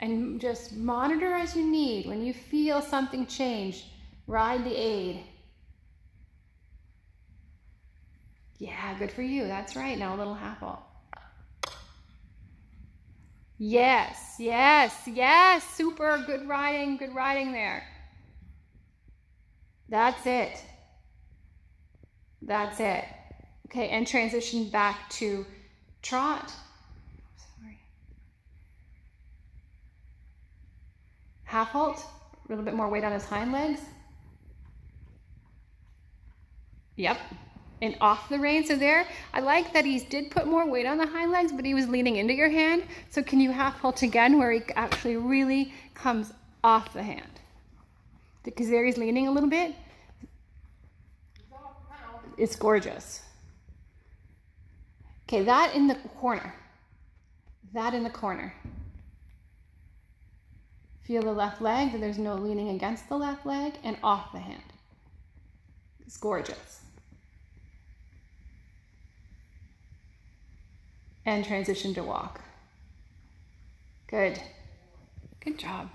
And just monitor as you need. When you feel something change, ride the aid. Yeah, good for you. That's right. Now a little halt. Yes, yes, yes. Super good riding, good riding there. That's it. That's it. Okay, and transition back to trot. Half halt, a little bit more weight on his hind legs. Yep, and off the rein. So there, I like that he did put more weight on the hind legs, but he was leaning into your hand. So can you half halt again where he actually really comes off the hand? Because there he's leaning a little bit. It's gorgeous. Okay, that in the corner. That in the corner. Feel the left leg, that there's no leaning against the left leg and off the hand. It's gorgeous. and transition to walk. Good. Good job.